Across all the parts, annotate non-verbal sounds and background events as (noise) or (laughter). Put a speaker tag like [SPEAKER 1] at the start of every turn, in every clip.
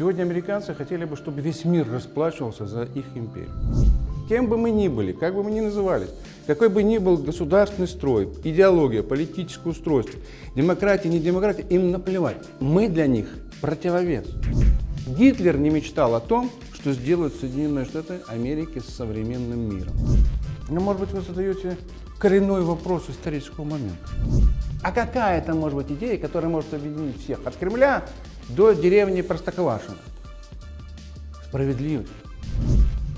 [SPEAKER 1] Сегодня американцы хотели бы, чтобы весь мир расплачивался за их империю. Кем бы мы ни были, как бы мы ни назывались, какой бы ни был государственный строй, идеология, политическое устройство, демократия, не демократия, им наплевать. Мы для них противовес. Гитлер не мечтал о том, что сделают Соединенные Штаты Америки с современным миром. Ну, может быть, вы задаете коренной вопрос исторического момента. А какая это может быть идея, которая может объединить всех от Кремля до деревни Простоквашино? Справедливость.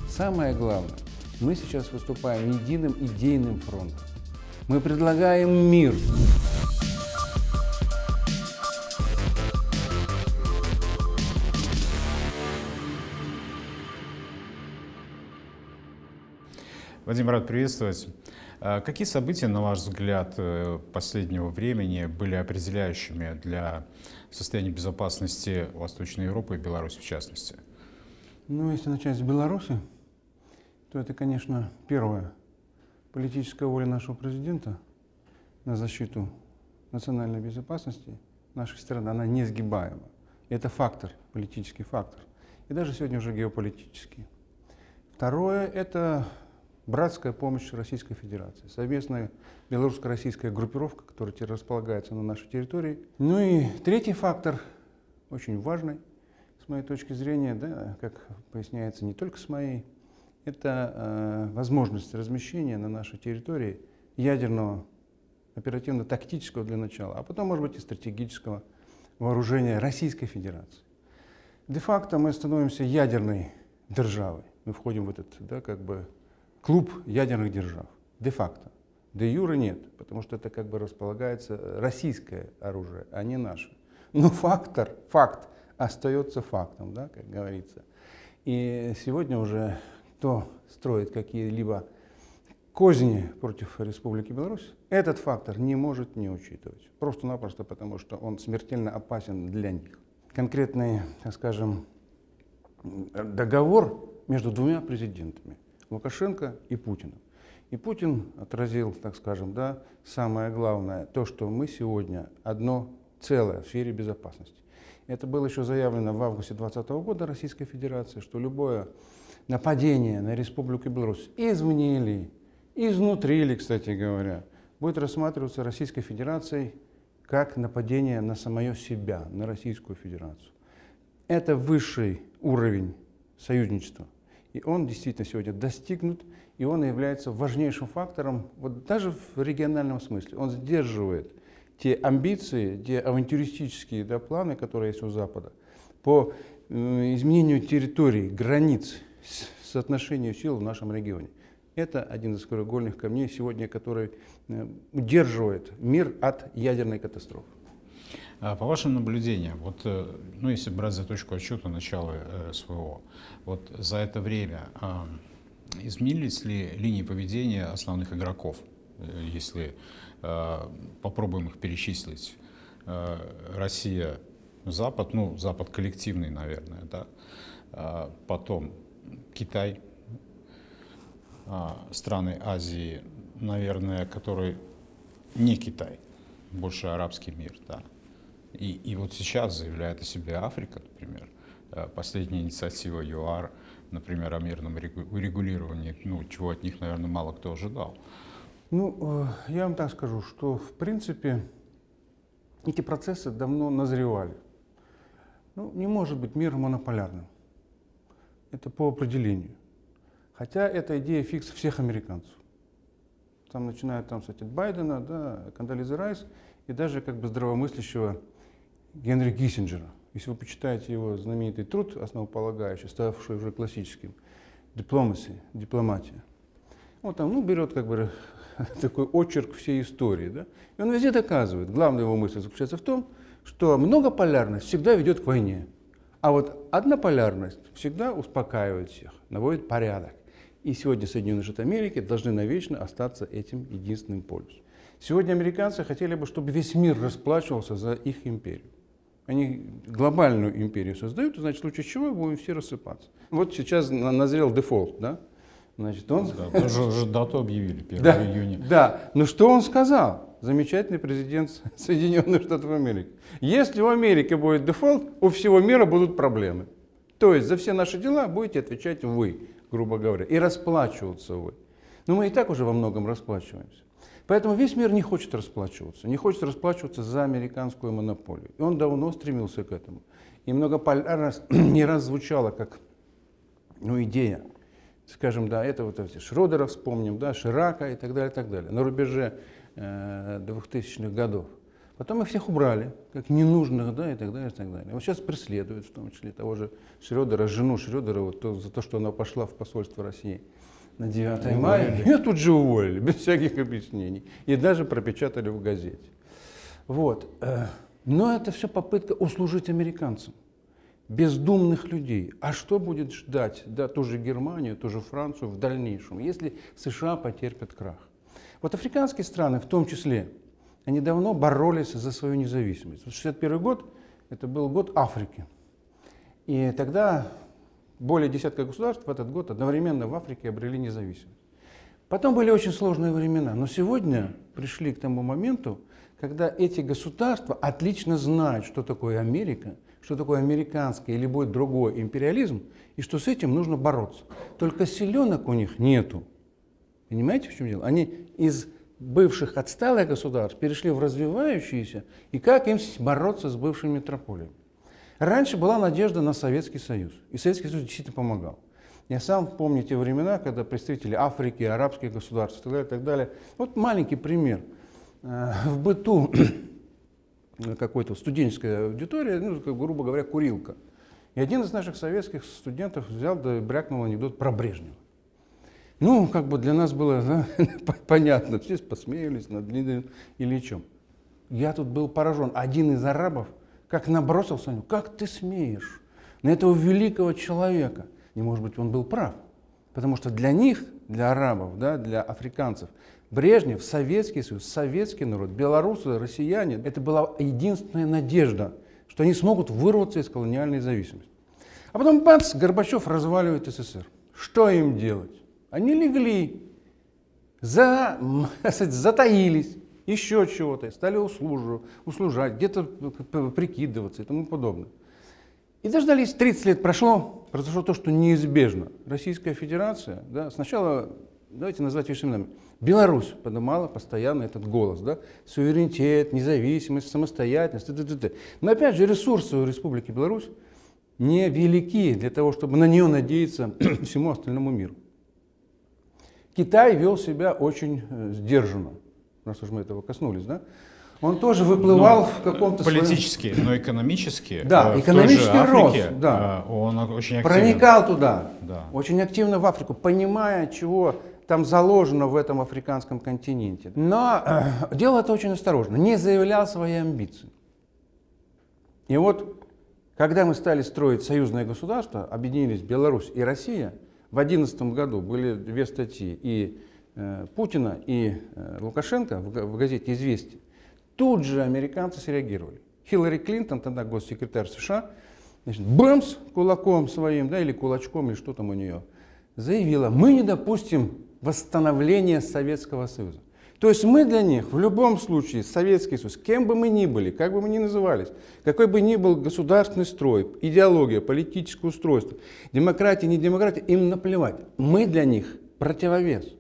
[SPEAKER 1] Самое главное, мы сейчас выступаем единым идейным фронтом. Мы предлагаем мир.
[SPEAKER 2] Вадим, рад приветствовать. А какие события, на ваш взгляд, э, последнего времени были определяющими для состояния безопасности Восточной Европы и Беларуси в частности?
[SPEAKER 1] Ну, если начать с Беларуси, то это, конечно, первое. Политическая воля нашего президента на защиту национальной безопасности нашей страны, она несгибаема. Это фактор, политический фактор. И даже сегодня уже геополитический. Второе – это братская помощь Российской Федерации, совместная белорусско-российская группировка, которая теперь располагается на нашей территории. Ну и третий фактор, очень важный, с моей точки зрения, да, как поясняется не только с моей, это э, возможность размещения на нашей территории ядерного оперативно-тактического для начала, а потом, может быть, и стратегического вооружения Российской Федерации. Де-факто мы становимся ядерной державой. Мы входим в этот, да, как бы клуб ядерных держав, де-факто. Де юра нет, потому что это как бы располагается российское оружие, а не наше. Но фактор, факт остается фактом, да, как говорится. И сегодня уже кто строит какие-либо козни против Республики Беларусь, этот фактор не может не учитывать. Просто-напросто потому, что он смертельно опасен для них. Конкретный, так скажем, договор между двумя президентами. Лукашенко и Путиным. И Путин отразил, так скажем, да, самое главное, то, что мы сегодня одно целое в сфере безопасности. Это было еще заявлено в августе 2020 года Российской Федерации, что любое нападение на Республику Беларусь извне ли, изнутри ли, кстати говоря, будет рассматриваться Российской Федерацией как нападение на самое себя, на Российскую Федерацию. Это высший уровень союзничества и он действительно сегодня достигнут, и он является важнейшим фактором, вот даже в региональном смысле. Он сдерживает те амбиции, те авантюристические да, планы, которые есть у Запада, по изменению территорий, границ, соотношению сил в нашем регионе. Это один из краеугольных камней сегодня, который э, удерживает мир от ядерной катастрофы.
[SPEAKER 2] А по вашим наблюдениям, вот, э, ну, если брать за точку отсчета начала э, СВО, вот за это время э, изменились ли линии поведения основных игроков, если попробуем их перечислить? Россия, Запад, ну, Запад коллективный, наверное, да, потом Китай, страны Азии, наверное, которые не Китай, больше арабский мир, да, и, и вот сейчас заявляет о себе Африка, например, э, последняя инициатива ЮАР, например, о мирном урегулировании, ну, чего от них, наверное, мало кто ожидал.
[SPEAKER 1] Ну, э, я вам так скажу, что, в принципе, эти процессы давно назревали. Ну, не может быть мир монополярным. Это по определению. Хотя это идея фикс всех американцев. Там начинают, там, кстати, Байдена, да, Кондолиза Райс, и даже как бы здравомыслящего Генри Киссинджера. Если вы почитаете его знаменитый труд, основополагающий, ставший уже классическим, «Diplomacy», «Дипломатия», он там ну, берет как бы (laughs) такой очерк всей истории. Да? И он везде доказывает, главная его мысль заключается в том, что многополярность всегда ведет к войне, а вот однополярность всегда успокаивает всех, наводит порядок. И сегодня Соединенные Штаты Америки должны навечно остаться этим единственным полюсом. Сегодня американцы хотели бы, чтобы весь мир расплачивался за их империю. Они глобальную империю создают, значит, в случае чего будем все рассыпаться. Вот сейчас назрел дефолт, да?
[SPEAKER 2] Значит, он... Да, уже, уже дату объявили, 1
[SPEAKER 1] да,
[SPEAKER 2] июня.
[SPEAKER 1] Да, но что он сказал? замечательный президент (laughs) Соединенных Штатов Америки. Если у Америки будет дефолт, у всего мира будут проблемы. То есть за все наши дела будете отвечать вы, грубо говоря, и расплачиваться вы. Но мы и так уже во многом расплачиваемся. Поэтому весь мир не хочет расплачиваться, не хочет расплачиваться за американскую монополию. И он давно стремился к этому. И много раз, (clears throat) не раз звучало как ну, идея. Скажем, да, это вот Шродера вспомним, да, Ширака и так далее, и так далее, на рубеже э, 2000-х годов. Потом их всех убрали, как ненужных, да, и так далее, и так далее. Вот сейчас преследуют, в том числе того же Шрёдера, жену Шрёдера, вот, то, за то, что она пошла в посольство России на 9 мая. Ее тут же уволили, без всяких объяснений. И даже пропечатали в газете. Вот. Э, но это все попытка услужить американцам. Бездумных людей. А что будет ждать да, ту же Германию, ту же Францию в дальнейшем, если США потерпят крах? Вот африканские страны в том числе, они давно боролись за свою независимость. 1961 год – это был год Африки. И тогда более десятка государств в этот год одновременно в Африке обрели независимость. Потом были очень сложные времена, но сегодня пришли к тому моменту, когда эти государства отлично знают, что такое Америка, что такое американский или любой другой империализм, и что с этим нужно бороться. Только силенок у них нету. Понимаете, в чем дело? Они из бывших отсталых государств перешли в развивающиеся, и как им бороться с бывшими метрополиями. Раньше была надежда на Советский Союз, и Советский Союз действительно помогал. Я сам помню те времена, когда представители Африки, арабских государств и так далее, так далее. Вот маленький пример. Э, в быту (clears throat) какой-то студенческой аудитории, ну, грубо говоря, курилка. И один из наших советских студентов взял да брякнул анекдот про Брежнева. Ну, как бы для нас было да, (laughs) понятно, все посмеялись над Лидой Ильичем. Я тут был поражен. Один из арабов как набросился на него, как ты смеешь на этого великого человека. И, может быть, он был прав. Потому что для них, для арабов, да, для африканцев, Брежнев, Советский Союз, советский народ, белорусы, россияне, это была единственная надежда, что они смогут вырваться из колониальной зависимости. А потом, бац, Горбачев разваливает СССР. Что им делать? Они легли, за, (laughs) затаились, еще чего-то, стали услужу, услужать, где-то прикидываться и тому подобное. И дождались, 30 лет прошло, произошло то, что неизбежно. Российская Федерация, да, сначала, давайте назвать вещи именами, Беларусь поднимала постоянно этот голос, да, суверенитет, независимость, самостоятельность, т -т -т. Но опять же ресурсы у Республики Беларусь не велики для того, чтобы на нее надеяться (clears throat) всему остальному миру. Китай вел себя очень э, сдержанно, раз уж мы этого коснулись, да? Он тоже выплывал
[SPEAKER 2] но
[SPEAKER 1] в каком-то
[SPEAKER 2] политически, своем... но экономически.
[SPEAKER 1] Да,
[SPEAKER 2] э,
[SPEAKER 1] экономический
[SPEAKER 2] Африке,
[SPEAKER 1] рост, да.
[SPEAKER 2] Э, он очень активен.
[SPEAKER 1] Проникал туда,
[SPEAKER 2] да.
[SPEAKER 1] очень активно в Африку, понимая, чего там заложено в этом африканском континенте. Но э, делал это очень осторожно, не заявлял свои амбиции. И вот, когда мы стали строить союзное государство, объединились Беларусь и Россия – в 2011 году были две статьи и Путина, и э, Лукашенко в газете «Известия». Тут же американцы среагировали. Хиллари Клинтон, тогда госсекретарь США, значит, бэмс кулаком своим, да, или кулачком, или что там у нее, заявила, мы не допустим восстановления Советского Союза. То есть мы для них в любом случае, Советский Союз, кем бы мы ни были, как бы мы ни назывались, какой бы ни был государственный строй, идеология, политическое устройство, демократия, не демократия, им наплевать. Мы для них противовес.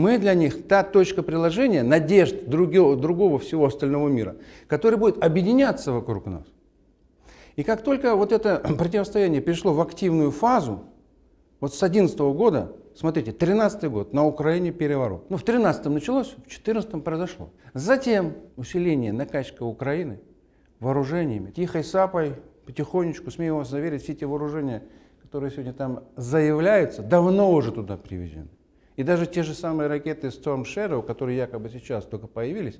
[SPEAKER 1] Мы для них та точка приложения, надежд другого, другого всего остального мира, который будет объединяться вокруг нас. И как только вот это (clears throat) противостояние перешло в активную фазу, вот с 2011 года Смотрите, 13 год, на Украине переворот. Ну, в 13 началось, в 14 произошло. Затем усиление, накачка Украины вооружениями, тихой сапой, потихонечку, смею вас заверить, все эти вооружения, которые сегодня там заявляются, давно уже туда привезены. И даже те же самые ракеты Storm Shadow, которые якобы сейчас только появились,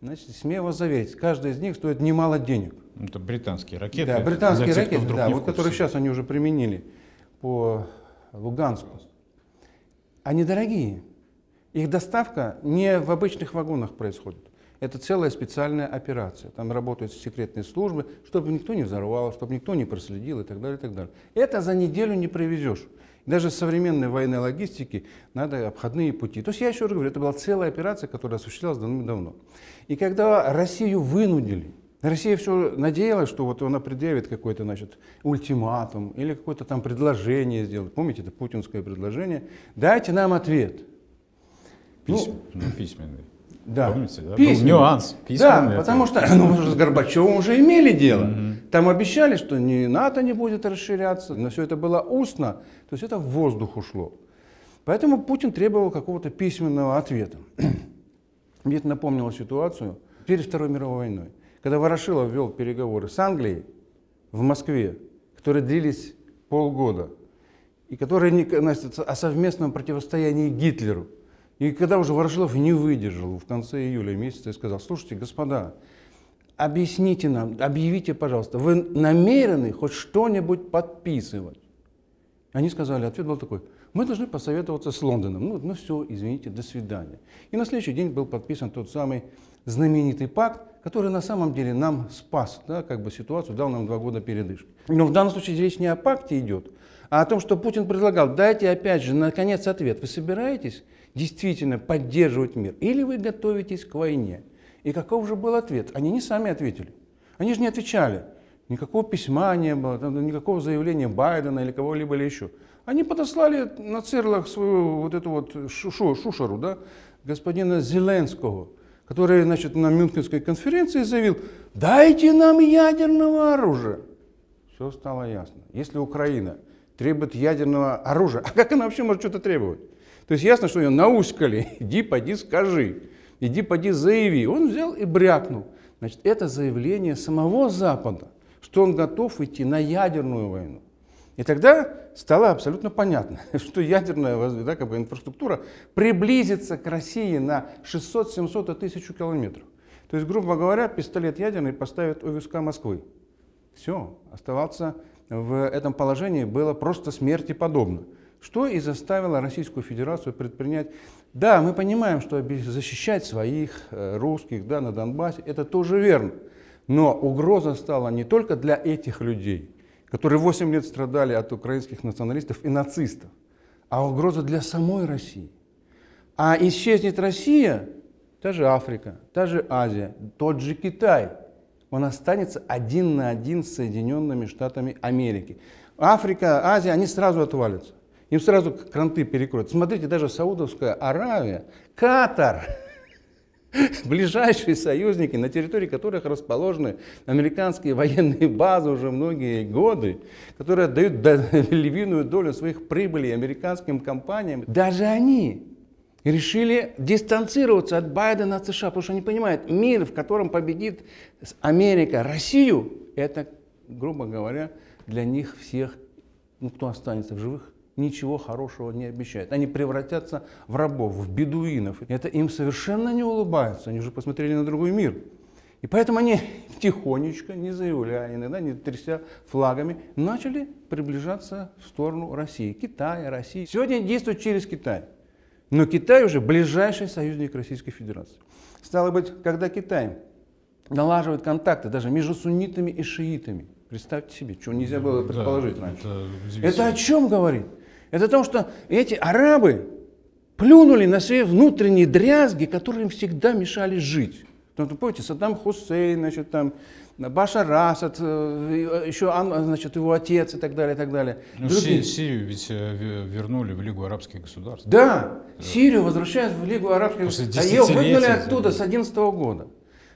[SPEAKER 1] значит, смею вас заверить, каждая из них стоит немало денег.
[SPEAKER 2] Это британские ракеты.
[SPEAKER 1] Да, британские ракеты, да, вот которые сейчас они уже применили по Луганску они дорогие. Их доставка не в обычных вагонах происходит. Это целая специальная операция. Там работают секретные службы, чтобы никто не взорвал, чтобы никто не проследил и так далее, и так далее. Это за неделю не привезешь. Даже современной военной логистике надо обходные пути. То есть я еще раз говорю, это была целая операция, которая осуществлялась давно. И когда Россию вынудили, Россия все надеялась, что вот она предъявит какой-то, значит, ультиматум или какое-то там предложение сделает. Помните, это путинское предложение? Дайте нам ответ.
[SPEAKER 2] Письм, ну, ну, письменный.
[SPEAKER 1] Да.
[SPEAKER 2] Помните, да?
[SPEAKER 1] Письменный.
[SPEAKER 2] Был нюанс.
[SPEAKER 1] Да,
[SPEAKER 2] Письменный
[SPEAKER 1] потому
[SPEAKER 2] ответ.
[SPEAKER 1] что ну, с Горбачевым уже имели дело. Там обещали, что ни НАТО не будет расширяться, но все это было устно, то есть это в воздух ушло. Поэтому Путин требовал какого-то письменного ответа. (clears throat) Мне это напомнило ситуацию перед Второй мировой войной, когда Ворошилов вел переговоры с Англией в Москве, которые длились полгода, и которые не- значит, о совместном противостоянии Гитлеру. И когда уже Ворошилов не выдержал в конце июля месяца и сказал, слушайте, господа, объясните нам, объявите, пожалуйста, вы намерены хоть что-нибудь подписывать? Они сказали, ответ был такой, мы должны посоветоваться с Лондоном. Ну, ну все, извините, до свидания. И на следующий день был подписан тот самый знаменитый пакт, который на самом деле нам спас, да, как бы ситуацию, дал нам два года передышки. Но в данном случае речь не о пакте идет, а о том, что Путин предлагал, дайте опять же, наконец, ответ. Вы собираетесь действительно поддерживать мир или вы готовитесь к войне? И каков же был ответ? Они не сами ответили. Они же не отвечали. Никакого письма не было, никакого заявления Байдена или кого-либо или еще. Они подослали на цирлах свою вот эту вот шушу, шушеру, да, господина Зеленского, который, значит, на Мюнхенской конференции заявил, дайте нам ядерного оружия. Все стало ясно. Если Украина требует ядерного оружия, (laughs) а как она вообще может что-то требовать? То есть ясно, что ее науськали, (laughs) иди, поди, скажи, иди, поди, заяви. Он взял и брякнул. Значит, это заявление самого Запада, что он готов идти на ядерную войну. И тогда стало абсолютно понятно, (laughs) что ядерная да, как бы инфраструктура приблизится к России на 600-700 и 1000 километров. То есть, грубо говоря, пистолет ядерный поставят у виска Москвы. Все, оставаться в этом положении было просто смерти подобно. Что и заставило Российскую Федерацию предпринять. Да, мы понимаем, что защищать своих э, русских да, на Донбассе, это тоже верно. Но угроза стала не только для этих людей, которые 8 лет страдали от украинских националистов и нацистов, а угроза для самой России. А исчезнет Россия, та же Африка, та же Азия, тот же Китай, он останется один на один с Соединенными Штатами Америки. Африка, Азия, они сразу отвалятся. Им сразу кранты перекроют. Смотрите, даже Саудовская Аравия, Катар, (laughs) ближайшие союзники, на территории которых расположены американские военные базы уже многие годы, которые отдают до- (laughs) львиную долю своих прибылей американским компаниям, даже они решили дистанцироваться от Байдена, от США, потому что они понимают, мир, в котором победит Америка Россию, это, грубо говоря, для них всех, ну, кто останется в живых, ничего хорошего не обещает. Они превратятся в рабов, в бедуинов. Это им совершенно не улыбается. Они уже посмотрели на другой мир. И поэтому они (laughs) тихонечко, не заявляя, иногда не тряся флагами, начали приближаться в сторону России. Китая, России. Сегодня действуют через Китай. Но Китай уже ближайший союзник Российской Федерации. Стало быть, когда Китай налаживает контакты даже между суннитами и шиитами, представьте себе, чего нельзя было
[SPEAKER 2] Да,
[SPEAKER 1] предположить раньше.
[SPEAKER 2] это
[SPEAKER 1] Это о чем говорит? Это о том, что эти арабы плюнули на свои внутренние дрязги, которые им всегда мешали жить. Потому что, помните, Саддам Хусейн, значит, там, Башар Асад, э, еще Ан- значит, его отец и так далее, и так далее.
[SPEAKER 2] Ну,
[SPEAKER 1] Другие.
[SPEAKER 2] Си- Сирию ведь э, ве- вернули в Лигу арабских государств.
[SPEAKER 1] Да, Сирию возвращают в Лигу арабских
[SPEAKER 2] После
[SPEAKER 1] А ее выгнали оттуда с
[SPEAKER 2] забили.
[SPEAKER 1] 11 года.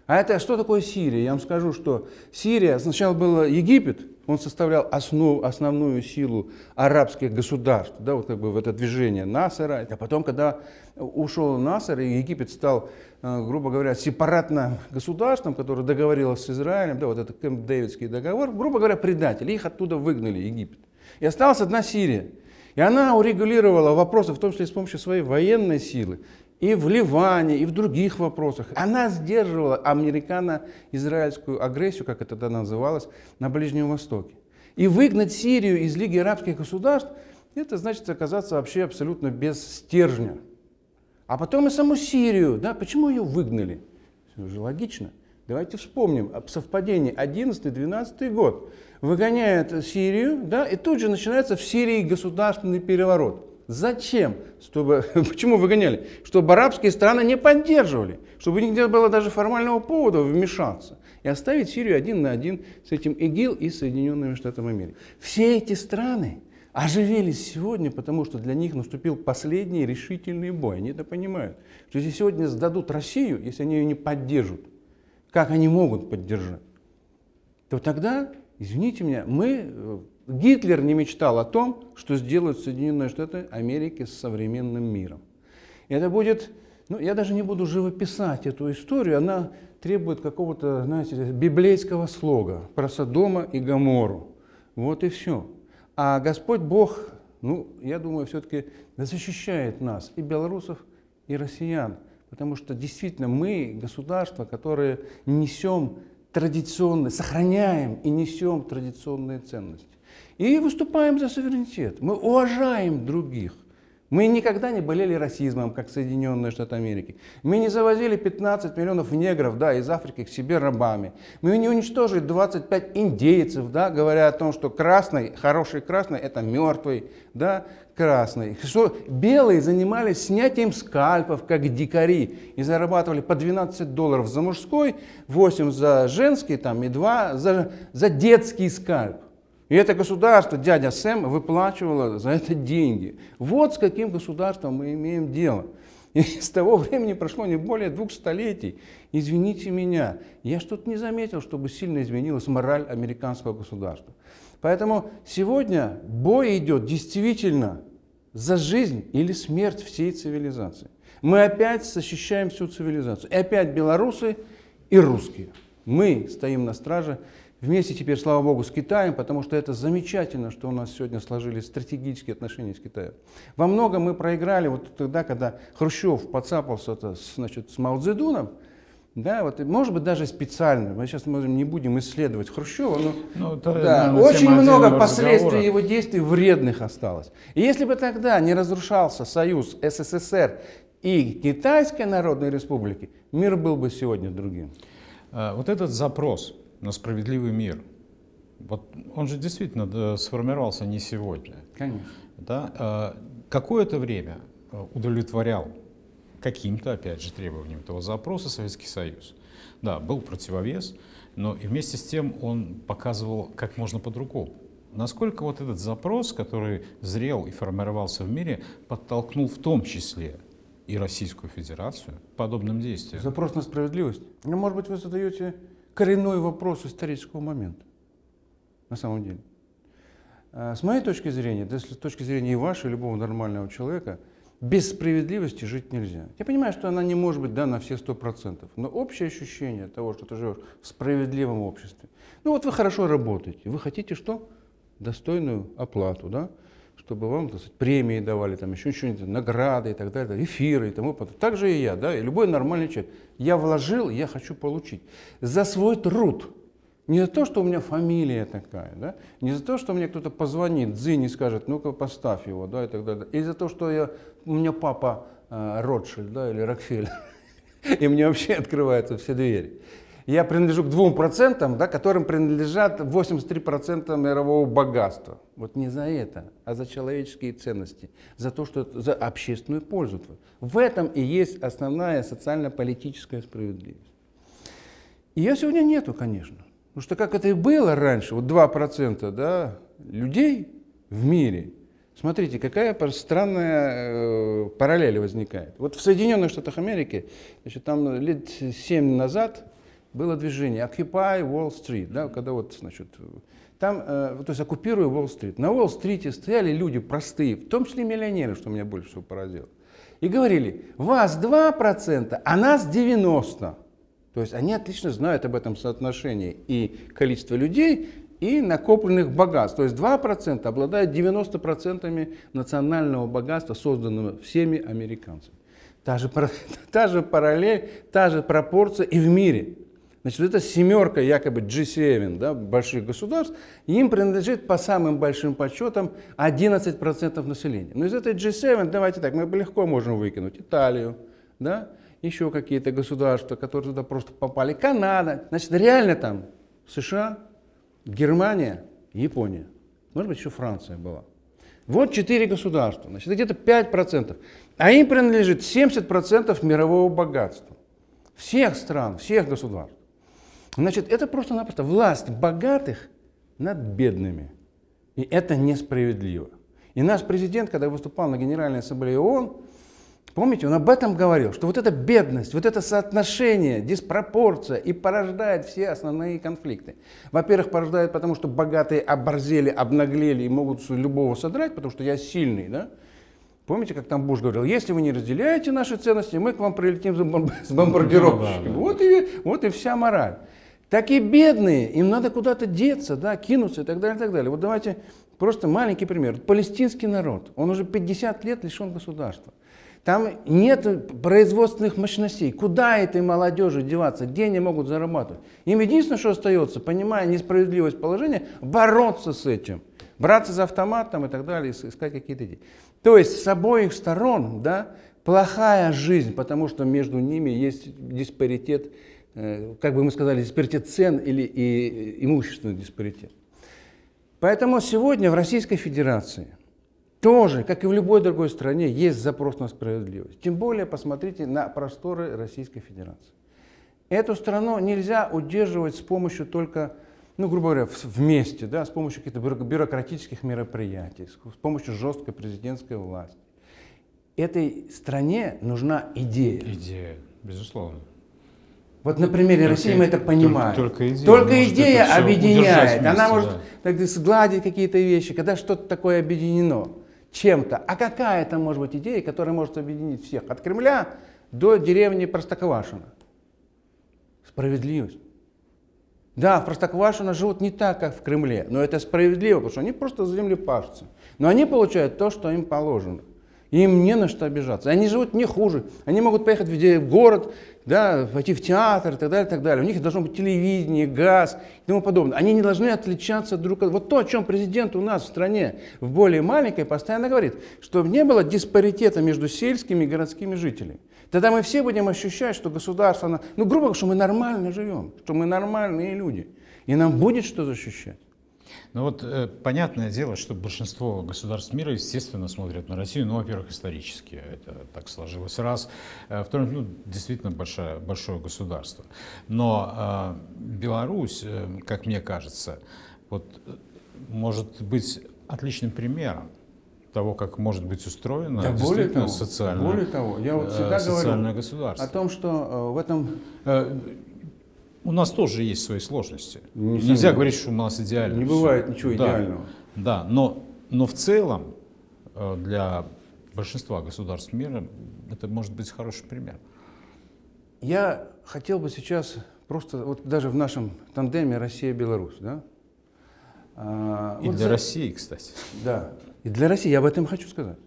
[SPEAKER 1] А это что такое Сирия? Я вам скажу, что Сирия, сначала был Египет, он составлял основ- основную силу арабских государств, да, вот как бы в это движение Насера. А потом, когда ушел Насер, и Египет стал, э, грубо говоря, сепаратным государством, которое договорилось с Израилем, да, вот этот Кэмп-Дэвидский договор, грубо говоря, предатели, их оттуда выгнали, Египет. И осталась одна Сирия. И она урегулировала вопросы, в том числе с помощью своей военной силы, и в Ливане, и в других вопросах. Она сдерживала американо-израильскую агрессию, как это тогда называлось, на Ближнем Востоке. И выгнать Сирию из Лиги арабских государств, это значит оказаться вообще абсолютно без стержня. А потом и саму Сирию, да, почему ее выгнали? уже логично. Давайте вспомним об совпадении 11-12 год. Выгоняют Сирию, да, и тут же начинается в Сирии государственный переворот. Зачем? Чтобы, (laughs) почему выгоняли? Чтобы арабские страны не поддерживали, чтобы нигде было даже формального повода вмешаться и оставить Сирию один на один с этим ИГИЛ и Соединенными Штатами Америки. Все эти страны оживились сегодня, потому что для них наступил последний решительный бой. Они это понимают. Что если сегодня сдадут Россию, если они ее не поддержат, как они могут поддержать, то тогда, извините меня, мы, э, Гитлер не мечтал о том, что сделают Соединенные Штаты Америки с современным миром. И это будет, ну, я даже не буду живописать эту историю, она требует какого-то, знаете, библейского слога про Содома и Гамору. Вот и все. А Господь Бог, ну, я думаю, все-таки защищает нас, и белорусов, и россиян. Потому что действительно мы государство, которое несем традиционные, сохраняем и несем традиционные ценности. И выступаем за суверенитет. Мы уважаем других. Мы никогда не болели расизмом, как Соединенные Штаты Америки. Мы не завозили 15 миллионов негров да, из Африки к себе рабами. Мы не уничтожили 25 индейцев, да, говоря о том, что красный, хороший красный – это мертвый да, красный. Что белые занимались снятием скальпов, как дикари, и зарабатывали по 12 долларов за мужской, 8 за женский там, и 2 за, за детский скальп. И это государство, дядя Сэм, выплачивало за это деньги. Вот с каким государством мы имеем дело. И с того времени прошло не более двух столетий. Извините меня, я что-то не заметил, чтобы сильно изменилась мораль американского государства. Поэтому сегодня бой идет действительно за жизнь или смерть всей цивилизации. Мы опять защищаем всю цивилизацию. И опять белорусы и русские. Мы стоим на страже Вместе теперь, слава богу, с Китаем, потому что это замечательно, что у нас сегодня сложились стратегические отношения с Китаем. Во многом мы проиграли вот тогда, когда Хрущев подцапался значит, с Мао Цзэдуном, да, вот, может быть, даже специально. Мы сейчас можем, не будем исследовать Хрущева, но ну, это, да, наверное, очень много последствий разговора. его действий вредных осталось. И если бы тогда не разрушался союз СССР и Китайской Народной Республики, мир был бы сегодня другим.
[SPEAKER 2] А, вот этот запрос на справедливый мир. Вот он же действительно сформировался не сегодня.
[SPEAKER 1] Конечно.
[SPEAKER 2] Да? А, какое-то время а, удовлетворял каким-то, опять же, требованиям этого запроса Советский Союз. Да, был противовес, но и вместе с тем он показывал, как можно по-другому. Насколько вот этот запрос, который зрел и формировался в мире, подтолкнул в том числе и Российскую Федерацию подобным действиям?
[SPEAKER 1] Запрос на справедливость. Ну, может быть, вы задаете коренной вопрос исторического момента, на самом деле. А, с моей точки зрения, да, с точки зрения и вашей, любого нормального человека, без справедливости жить нельзя. Я понимаю, что она не может быть дана все сто процентов, но общее ощущение того, что ты живешь в справедливом обществе. Ну вот вы хорошо работаете, вы хотите что? Достойную оплату, да? Чтобы вам так сказать, премии давали, там еще что-нибудь, награды и так далее, эфиры и тому подобное. Так же и я, да, и любой нормальный человек. Я вложил, я хочу получить. За свой труд. Не за то, что у меня фамилия такая, да? не за то, что мне кто-то позвонит, дзынь и скажет, ну-ка поставь его, да, и так далее. И за то, что я, у меня папа э, Ротшильд, да, или Рокфеллер, (laughs) и мне вообще открываются все двери я принадлежу к 2%, да, которым принадлежат 83% мирового богатства. Вот не за это, а за человеческие ценности, за то, что за общественную пользу. В этом и есть основная социально-политическая справедливость. Ее сегодня нету, конечно. Потому что как это и было раньше, вот 2% да, людей в мире, Смотрите, какая странная э, параллель возникает. Вот в Соединенных Штатах Америки, значит, там лет 7 назад было движение Occupy Wall Street, да, когда вот, значит, там, э, то есть оккупируя Уолл-стрит. На Уолл-стрите стояли люди простые, в том числе миллионеры, что меня больше всего поразило. И говорили, вас 2%, а нас 90%. То есть они отлично знают об этом соотношении и количество людей, и накопленных богатств. То есть 2% обладают 90% национального богатства, созданного всеми американцами. Та же, (laughs) та же параллель, та же пропорция и в мире. Значит, эта семерка якобы G7 да, больших государств, им принадлежит по самым большим подсчетам 11% населения. Но из этой G7, давайте так, мы легко можем выкинуть Италию, да, еще какие-то государства, которые туда просто попали, Канада, значит, реально там США, Германия, Япония, может быть, еще Франция была. Вот четыре государства, значит, где-то 5%. А им принадлежит 70% мирового богатства. Всех стран, всех государств. Значит, это просто-напросто власть богатых над бедными. И это несправедливо. И наш президент, когда выступал на Генеральной Ассамблее ООН, помните, он об этом говорил, что вот эта бедность, вот это соотношение, диспропорция и порождает все основные конфликты. Во-первых, порождает потому, что богатые оборзели, обнаглели и могут любого содрать, потому что я сильный, да? Помните, как там Буш говорил, если вы не разделяете наши ценности, мы к вам прилетим с (laughs) бомбардировщиками. Вот, и, вот и вся мораль. Так и бедные, им надо куда-то деться, да, кинуться и так далее, и так далее. Вот давайте просто маленький пример. Палестинский народ, он уже 50 лет лишен государства. Там нет производственных мощностей. Куда этой молодежи деваться? Где они могут зарабатывать? Им единственное, что остается, понимая несправедливость положения, бороться с этим. Браться за автомат там, и так далее, искать какие-то идеи. То есть с обоих сторон да, плохая жизнь, потому что между ними есть диспаритет, как бы мы сказали, диспаритет цен или и, имущественный диспаритет. Поэтому сегодня в Российской Федерации тоже, как и в любой другой стране, есть запрос на справедливость. Тем более посмотрите на просторы Российской Федерации. Эту страну нельзя удерживать с помощью только ну, грубо говоря, вместе, да, с помощью каких-то бюрократических мероприятий, с помощью жесткой президентской власти. Этой стране нужна идея.
[SPEAKER 2] Идея, безусловно.
[SPEAKER 1] Вот на примере только, России мы это понимаем.
[SPEAKER 2] Только, только идея,
[SPEAKER 1] только идея объединяет. Вместе, Она может да. так, сгладить какие-то вещи, когда что-то такое объединено чем-то. А какая это может быть идея, которая может объединить всех? От Кремля до деревни Простоквашино. Справедливость. Да, в Простоквашино живут не так, как в Кремле, но это справедливо, потому что они просто землепашцы. Но они получают то, что им положено. Им не на что обижаться. Они живут не хуже. Они могут поехать в город, да, пойти в театр и так далее, и так далее. У них должно быть телевидение, газ и тому подобное. Они не должны отличаться друг от друга. Вот то, о чем президент у нас в стране в более маленькой постоянно говорит, чтобы не было диспаритета между сельскими и городскими жителями. Тогда мы все будем ощущать, что государство, ну, грубо говоря, что мы нормально живем, что мы нормальные люди. И нам будет что защищать.
[SPEAKER 2] Ну вот э, понятное дело, что большинство государств мира, естественно, смотрят на Россию, ну, во-первых, исторически это так сложилось раз, э, второе, ну, действительно большое, большое государство. Но э, Беларусь, э, как мне кажется, вот, э, может быть отличным примером того, как может быть устроено
[SPEAKER 1] да
[SPEAKER 2] более
[SPEAKER 1] того,
[SPEAKER 2] социальное,
[SPEAKER 1] более того, я вот всегда говорю
[SPEAKER 2] государство.
[SPEAKER 1] о том, что в этом...
[SPEAKER 2] У нас тоже есть свои сложности. Не Нельзя говорить, что у нас идеально.
[SPEAKER 1] Не
[SPEAKER 2] все.
[SPEAKER 1] бывает ничего
[SPEAKER 2] да,
[SPEAKER 1] идеального.
[SPEAKER 2] Да, но, но в целом э, для большинства государств мира это может быть хороший пример.
[SPEAKER 1] Я хотел бы сейчас просто, вот даже в нашем тандеме Россия-Беларусь, да?
[SPEAKER 2] А, И вот для за... России, кстати.
[SPEAKER 1] Да, и для России, я об этом хочу сказать.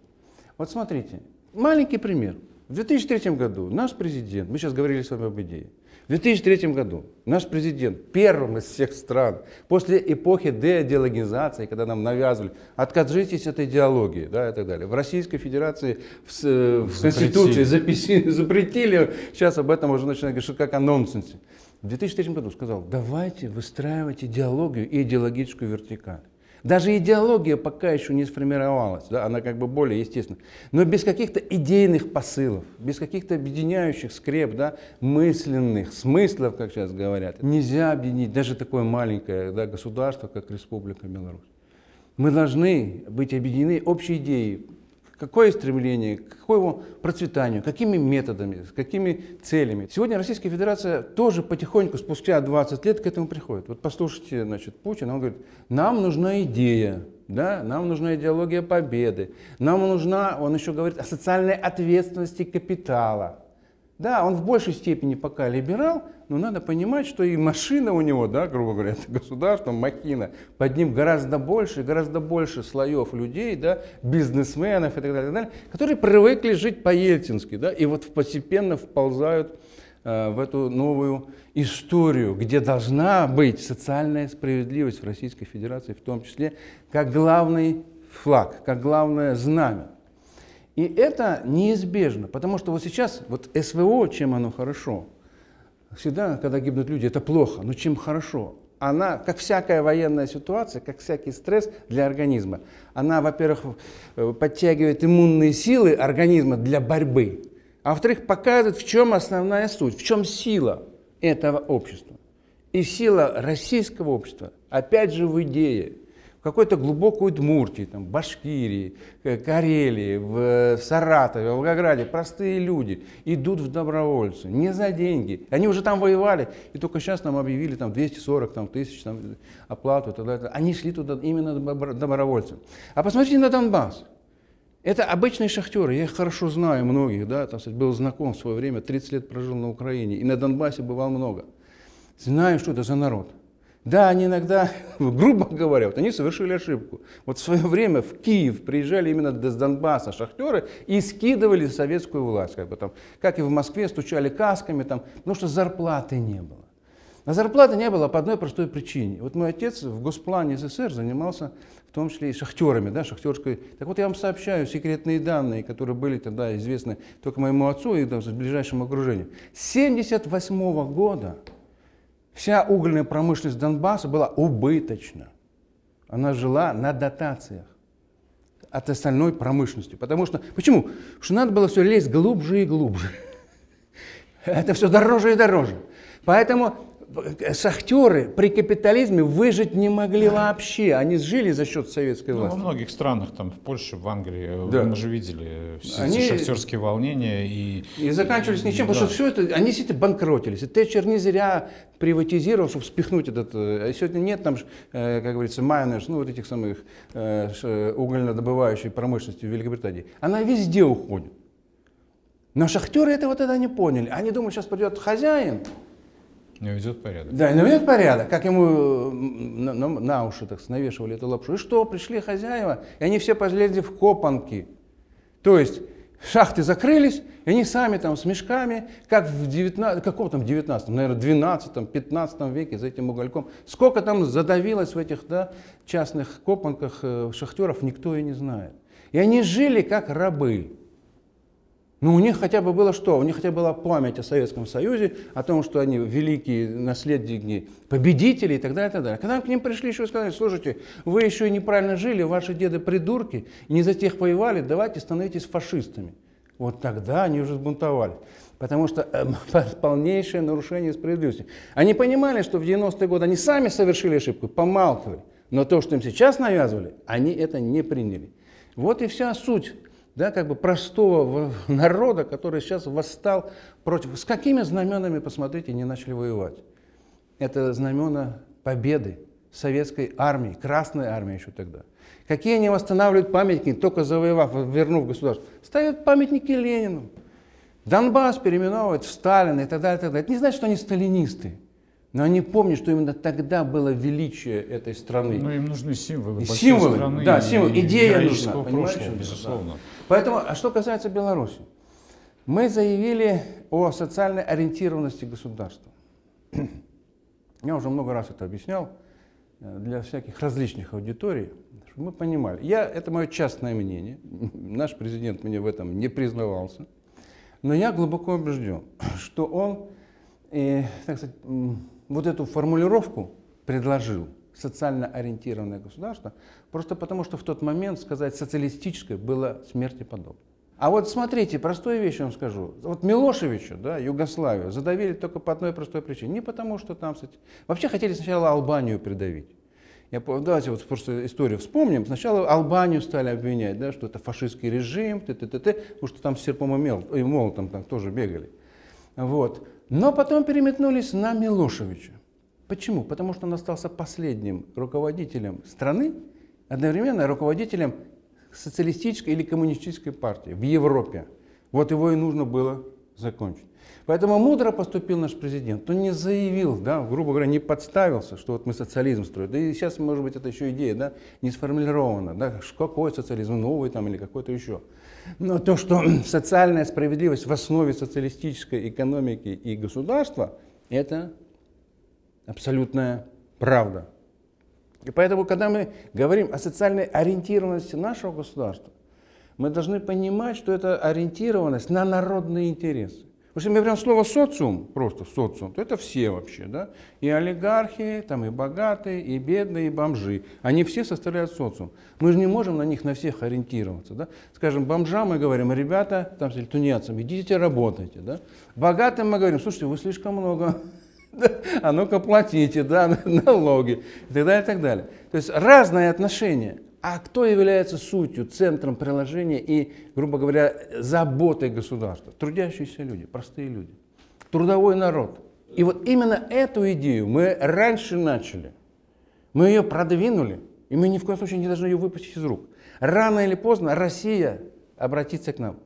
[SPEAKER 1] Вот смотрите, маленький пример. В 2003 году наш президент, мы сейчас говорили с вами об идее, в 2003 году наш президент первым из всех стран, после эпохи деидеологизации, когда нам навязывали, откажитесь от идеологии да, и так далее, в Российской Федерации в, в Конституции записи, (laughs) запретили, сейчас об этом уже начинают говорить, что как о нонсенсе. В 2003 году сказал, давайте выстраивать идеологию и идеологическую вертикаль. Даже идеология пока еще не сформировалась, да, она как бы более естественна. Но без каких-то идейных посылов, без каких-то объединяющих скреп, да, мысленных смыслов, как сейчас говорят, нельзя объединить даже такое маленькое да, государство, как Республика Беларусь. Мы должны быть объединены общей идеей Какое стремление, к какому процветанию, какими методами, с какими целями. Сегодня Российская Федерация тоже потихоньку, спустя 20 лет, к этому приходит. Вот послушайте, значит, Путин, он говорит, нам нужна идея, да, нам нужна идеология победы, нам нужна, он еще говорит о социальной ответственности капитала. Да, он в большей степени пока либерал, но надо понимать, что и машина у него, да, грубо говоря, (laughs) это государство, махина, под ним гораздо больше, гораздо больше слоев людей, да, бизнесменов и так далее, и так далее которые привыкли жить по-ельцински, да, и вот постепенно вползают э, в эту новую историю, где должна быть социальная справедливость в Российской Федерации, в том числе как главный флаг, как главное знамя. И это неизбежно, потому что вот сейчас, вот СВО, чем оно хорошо, всегда, когда гибнут люди, это плохо, но чем хорошо? Она, как всякая военная ситуация, как всякий стресс для организма, она, во-первых, э, подтягивает иммунные силы организма для борьбы, а во-вторых, показывает, в чем основная суть, в чем сила этого общества. И сила российского общества, опять же, в идее – какой-то глубокой Удмуртии, там, Башкирии, э, Карелии, в Саратове, в Волгограде простые люди идут в добровольцы, не за деньги. Они уже там воевали, и только сейчас нам объявили там 240 там, тысяч там, оплату. Тогда, Они шли туда именно добровольцем. А посмотрите на Донбасс. Это обычные шахтеры, я их хорошо знаю, многих, да, так сказать, был знаком в свое время, 30 лет прожил на Украине, и на Донбассе бывал много. Знаю, что это за народ. Да, они иногда, (laughs) грубо говоря, вот они совершили ошибку. Вот в свое время в Киев приезжали именно с Донбасса шахтеры и скидывали советскую власть. Как, бы там, как и в Москве, стучали касками, там, потому что зарплаты не было. А зарплаты не было по одной простой причине. Вот мой отец в Госплане СССР занимался в том числе и шахтерами, да, шахтерской. Так вот я вам сообщаю секретные данные, которые были тогда известны только моему отцу и да, ближайшему окружению. С 1978 года Вся угольная промышленность Донбасса была убыточна. Она жила на дотациях от остальной промышленности. Потому что, почему? Потому что надо было все лезть глубже и глубже. (laughs) Это все дороже и дороже. Поэтому шахтеры при капитализме выжить не могли вообще. Они жили за счет советской власти.
[SPEAKER 2] Ну, во многих странах, там в Польше, в Англии, да. мы же видели все они... эти шахтерские волнения. И,
[SPEAKER 1] и заканчивались ничем, да. потому что все это, они действительно банкротились. И Тэтчер не зря приватизировал, чтобы спихнуть этот... Э, а сегодня нет там, э, как говорится, майонез, ну вот этих самых э, угольно-добывающей промышленности в Великобритании. Она везде уходит. Но шахтеры этого тогда не поняли. Они думали, сейчас придет хозяин,
[SPEAKER 2] Наведет порядок.
[SPEAKER 1] Да, наведет порядок, как ему на, на, на уши так навешивали эту лапшу. И что, пришли хозяева, и они все полезли в копанки. То есть шахты закрылись, и они сами там с мешками, как в 19, каком там 19, наверное, 12, 15 веке за этим угольком. Сколько там задавилось в этих да, частных копанках э, шахтеров, никто и не знает. И они жили как рабы. Ну, у них хотя бы было что? У них хотя бы была память о Советском Союзе, о том, что они великие наследники, победители и так далее, и так далее. Когда к ним пришли еще и сказали, слушайте, вы еще и неправильно жили, ваши деды придурки, не за тех воевали, давайте становитесь фашистами. Вот тогда они уже сбунтовали. Потому что э, (laughs) полнейшее нарушение справедливости. Они понимали, что в 90-е годы они сами совершили ошибку, помалкивали. Но то, что им сейчас навязывали, они это не приняли. Вот и вся суть да, как бы простого (laughs) народа, который сейчас восстал против... С какими знаменами, посмотрите, не начали воевать? Это знамена победы советской армии, Красной армии еще тогда. Какие они восстанавливают памятники, только завоевав, вернув государство? Ставят памятники Ленину. Донбасс переименовывают в Сталина и так далее, и так далее. Это не значит, что они сталинисты. Но они помнят, что именно тогда было величие этой страны.
[SPEAKER 2] Но им нужны символы.
[SPEAKER 1] Символы,
[SPEAKER 2] страны,
[SPEAKER 1] да, символы. Идея нужна,
[SPEAKER 2] прошлого, безусловно. Да.
[SPEAKER 1] Поэтому, а что касается Беларуси, мы заявили о социальной ориентированности государства. (clears throat) Я уже много раз это объяснял э, для всяких различных аудиторий, чтобы мы понимали. Я, это мое частное мнение, (clears throat) наш президент мне в этом не признавался, но я глубоко убежден, (clears throat) что он, э, так сказать, вот эту формулировку предложил социально ориентированное государство, просто потому что в тот момент сказать социалистическое было смерти подобно. А вот смотрите, простую вещь вам скажу. Вот Милошевичу, да, Югославию, задавили только по одной простой причине. Не потому, что там, кстати, вообще хотели сначала Албанию придавить. Я, давайте вот просто историю вспомним. Сначала Албанию стали обвинять, да, что это фашистский режим, т -т -т -т, потому что там с серпом и молотом там тоже бегали. Вот. Но потом переметнулись на Милошевича. Почему? Потому что он остался последним руководителем страны, одновременно руководителем социалистической или коммунистической партии в Европе. Вот его и нужно было закончить. Поэтому мудро поступил наш президент. Он не заявил, да, грубо говоря, не подставился, что вот мы социализм строим. Да и сейчас, может быть, это еще идея да, не сформулирована. Да, какой социализм, новый там или какой-то еще. Но то, что (clears throat) социальная справедливость в основе социалистической экономики и государства, это абсолютная правда. И поэтому, когда мы говорим о социальной ориентированности нашего государства, Мы должны понимать, что это ориентированность на народные интересы. Если мы берем слово социум, просто социум, то это все вообще, да? И олигархи, там и богатые, и бедные, и бомжи. Они все составляют социум. Мы же не можем на них на всех ориентироваться, да? Скажем, бомжам мы говорим, ребята, там, тунеядцам, идите работайте, да? Богатым мы говорим, слушайте, вы слишком много а ну-ка платите, да, (laughs) налоги и так далее, и так далее. То есть разные отношения. А кто является сутью, центром приложения и, грубо говоря, заботой государства? Трудящиеся люди, простые люди, трудовой народ. И вот именно эту идею мы раньше начали. Мы ее продвинули, и мы ни в коем случае не должны ее выпустить из рук. Рано или поздно Россия обратится к нам.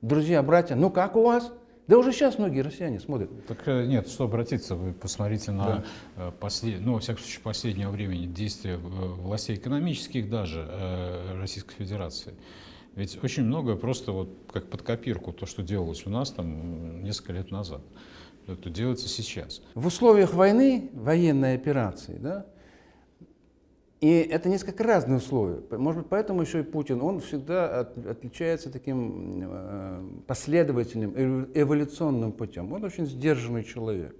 [SPEAKER 1] Друзья, братья, ну как у вас? Да уже сейчас многие россияне смотрят.
[SPEAKER 2] Так э, нет, что обратиться, вы посмотрите на, да. Э, послед... ну, во всяком случае, последнего времени действия э, властей экономических даже Российской Федерации. Ведь очень многое просто вот как под копирку, то, что делалось у нас там несколько лет назад, это делается сейчас.
[SPEAKER 1] В условиях войны, военной операции, да, и это несколько разные условия. Может быть, поэтому еще и Путин, он всегда от, отличается таким э, последовательным, эволюционным путем. Он очень сдержанный человек.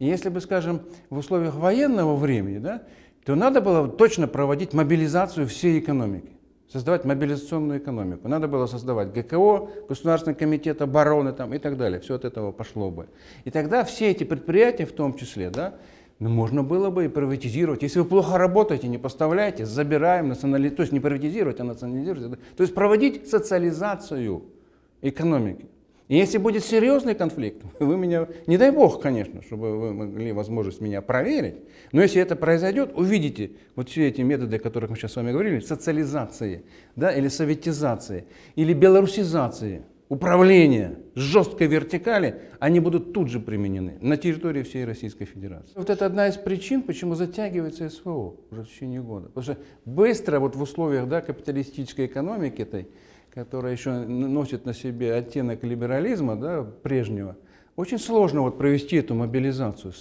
[SPEAKER 1] И если бы, скажем, в условиях военного времени, да, то надо было точно проводить мобилизацию всей экономики, создавать мобилизационную экономику. Надо было создавать ГКО, Государственный комитет обороны там, и так далее. Все от этого пошло бы. И тогда все эти предприятия, в том числе, да, ну, можно было бы и приватизировать. Если вы плохо работаете, не поставляете, забираем, национали... то есть не приватизировать, а национализировать. То есть проводить социализацию экономики. И если будет серьезный конфликт, (laughs) вы меня, не дай бог, конечно, чтобы вы могли возможность меня проверить, но если это произойдет, увидите вот все эти методы, о которых мы сейчас с вами говорили, социализации, да, или советизации, или белорусизации – управления жесткой вертикали, они будут тут же применены на территории всей Российской Федерации. Вот это одна из причин, почему затягивается СВО уже в течение года. Потому что быстро вот в условиях да, капиталистической экономики этой, которая еще носит на себе оттенок либерализма да, прежнего, очень сложно вот провести эту мобилизацию.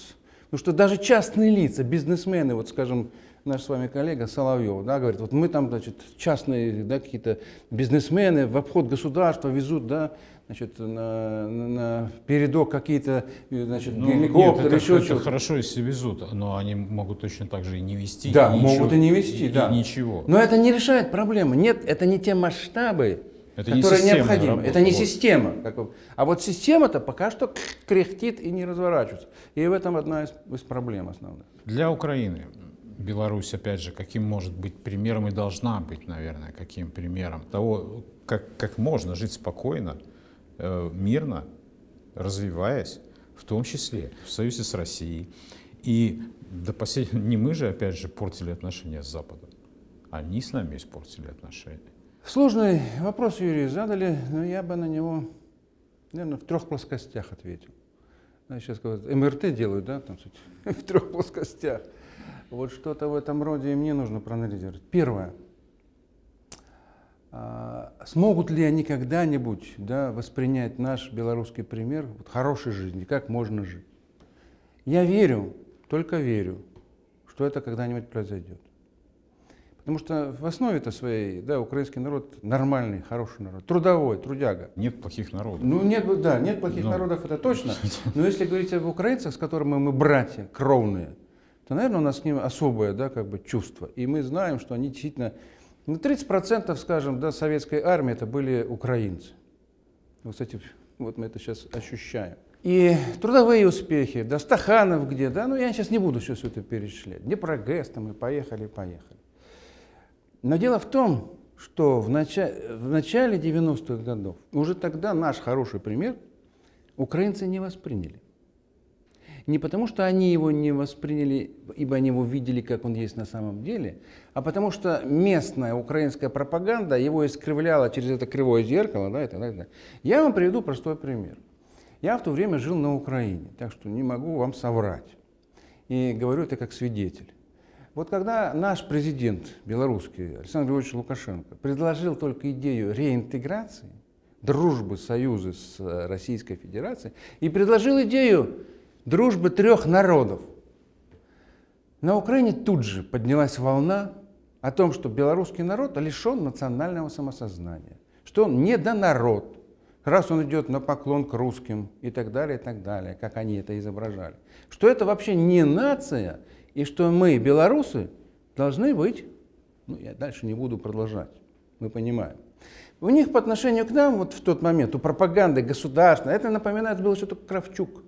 [SPEAKER 1] Потому что даже частные лица, бизнесмены, вот скажем, наш с вами коллега Соловьев, да, говорит, вот мы там, значит, частные, да, какие-то бизнесмены в обход государства везут, да, значит, на, на, на передок какие-то, значит, ну, геликоптеры,
[SPEAKER 2] нет,
[SPEAKER 1] еще
[SPEAKER 2] это, это хорошо, если везут, но они могут точно так же и не вести.
[SPEAKER 1] Да, и могут ничего, и не вести, и, да.
[SPEAKER 2] И ничего.
[SPEAKER 1] Но это не решает проблемы. Нет, это не те масштабы, это которые не необходимы. Это не система. Как, а вот система-то пока что кряхтит и не разворачивается. И в этом одна из, из проблем основных.
[SPEAKER 2] Для Украины Беларусь, опять же, каким может быть примером и должна быть, наверное, каким примером того, как, как можно жить спокойно, э, мирно, развиваясь, в том числе в союзе с Россией. И до последнего, не мы же, опять же, портили отношения с Западом, они с нами испортили отношения.
[SPEAKER 1] Сложный вопрос, Юрий, задали, но я бы на него, наверное, в трех плоскостях ответил. Сейчас говорят, МРТ делают, да, там, (laughs) в трех плоскостях. Вот что-то в этом роде и мне нужно проанализировать. Первое. А, смогут ли они когда-нибудь да, воспринять наш белорусский пример вот, хорошей жизни, как можно жить? Я верю, только верю, что это когда-нибудь произойдет. Потому что в основе-то своей, да, украинский народ нормальный, хороший народ, трудовой, трудяга.
[SPEAKER 2] Нет плохих народов.
[SPEAKER 1] Ну, нет, да, нет плохих Но... народов, это точно. Но если говорить об украинцах, с которыми мы братья, кровные, то, наверное, у нас с ним особое да, как бы чувство. И мы знаем, что они действительно, ну, 30%, скажем, да, советской армии это были украинцы. Вот, кстати, вот мы это сейчас ощущаем. И трудовые успехи, да, Стаханов где, да, ну я сейчас не буду все это перечислять. Не прогресс, там мы поехали, поехали. Но дело в том, что в, начале, в начале 90-х годов, уже тогда наш хороший пример, украинцы не восприняли. Не потому, что они его не восприняли, ибо они его видели, как он есть на самом деле, а потому что местная украинская пропаганда его искривляла через это кривое зеркало. Да, и так далее. Я вам приведу простой пример. Я в то время жил на Украине, так что не могу вам соврать. И говорю это как свидетель. Вот когда наш президент белорусский Александр Григорьевич Лукашенко предложил только идею реинтеграции, дружбы, союза с Российской Федерацией, и предложил идею дружбы трех народов. На Украине тут же поднялась волна о том, что белорусский народ лишен национального самосознания, что он недонарод, раз он идет на поклон к русским и так далее, и так далее, как они это изображали. Что это вообще не нация, и что мы, белорусы, должны быть, ну, я дальше не буду продолжать, мы понимаем. У них по отношению к нам вот в тот момент, у пропаганды государственной, это напоминает было что-то Кравчук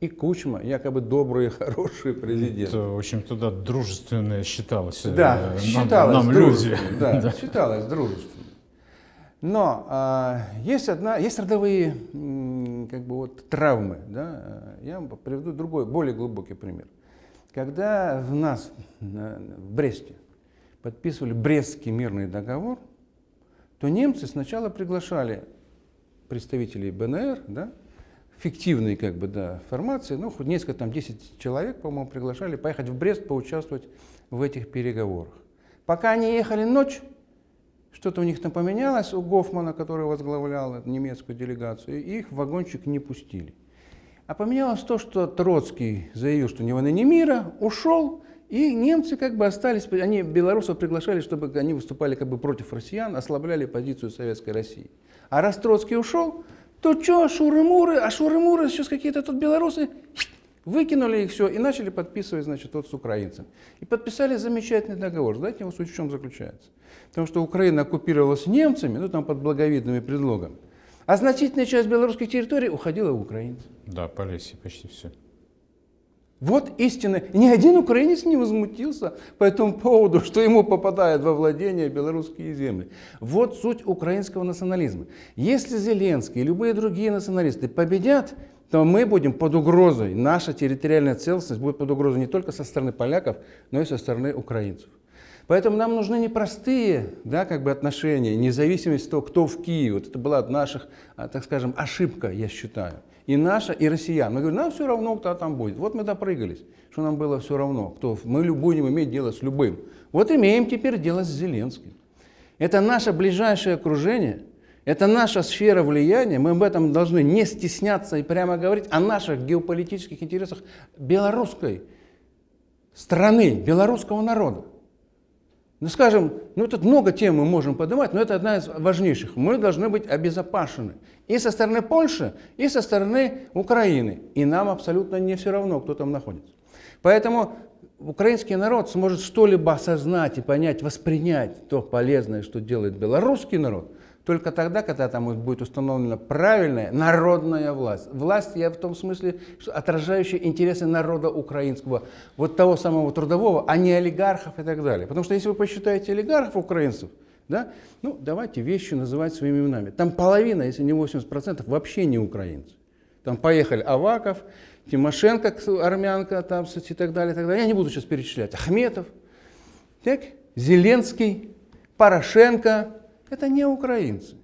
[SPEAKER 1] и Кучма, якобы добрые, (laughs) хорошие президенты.
[SPEAKER 2] Это, в общем, туда дружественное считалось. э,
[SPEAKER 1] Да,
[SPEAKER 2] нам,
[SPEAKER 1] считалось
[SPEAKER 2] нам люди.
[SPEAKER 1] дружественным, (laughs) Да, считалось дружественным. Но а, есть, одна, есть родовые как бы вот, травмы. Да? Я вам приведу другой, более глубокий пример. Когда в нас, на- в Бресте, подписывали Брестский мирный договор, то немцы сначала приглашали представителей БНР, да, фиктивные как бы, да, формации, ну, хоть несколько, там, 10 человек, по-моему, приглашали поехать в Брест поучаствовать в этих переговорах. Пока они ехали ночь, что-то у них там поменялось, у Гофмана, который возглавлял немецкую делегацию, и их в вагончик не пустили. А поменялось то, что Троцкий заявил, что ни войны, ни мира, ушел, и немцы как бы остались, они белорусов приглашали, чтобы они выступали как бы против россиян, ослабляли позицию Советской России. А раз Троцкий ушел, то что, шуры-муры, а шуры-муры сейчас какие-то тут белорусы, выкинули их все и начали подписывать, значит, вот с украинцем. И подписали замечательный договор. Знаете, суть в чем заключается? Потому что Украина оккупировалась немцами, ну там под благовидными предлогами, а значительная часть белорусских территорий уходила в украинцев.
[SPEAKER 2] Да, Полесье почти все.
[SPEAKER 1] Вот истина. Ни один украинец не возмутился по этому поводу, что ему попадают во владение белорусские земли. Вот суть украинского национализма. Если Зеленский и любые другие националисты победят, то мы будем под угрозой. Наша территориальная целостность будет под угрозой не только со стороны поляков, но и со стороны украинцев. Поэтому нам нужны непростые да, как бы отношения, независимость от того, кто в Киеве. Вот это была от наших, а, так скажем, ошибка, я считаю. И наша, и россиян. Мы говорим, нам все равно, кто там будет. Вот мы допрыгались, что нам было все равно. Кто, мы будем иметь дело с любым. Вот имеем теперь дело с Зеленским. Это наше ближайшее окружение, это наша сфера влияния. Мы об этом должны не стесняться и прямо говорить о наших геополитических интересах белорусской страны, белорусского народа. Ну, скажем, ну тут много тем мы можем поднимать, но это одна из важнейших. Мы должны быть обезопасены и со стороны Польши, и со стороны Украины. И нам абсолютно не все равно, кто там находится. Поэтому украинский народ сможет что-либо осознать и понять, воспринять то полезное, что делает белорусский народ, только тогда, когда там будет установлена правильная народная власть. Власть, я в том смысле, что отражающая интересы народа украинского, вот того самого трудового, а не олигархов и так далее. Потому что если вы посчитаете олигархов украинцев, да, ну давайте вещи называть своими именами. Там половина, если не 80%, вообще не украинцы. Там поехали Аваков, Тимошенко, армянка там, и так далее, и так далее. Я не буду сейчас перечислять. Ахметов, так, Зеленский, Порошенко. Это не украинцы.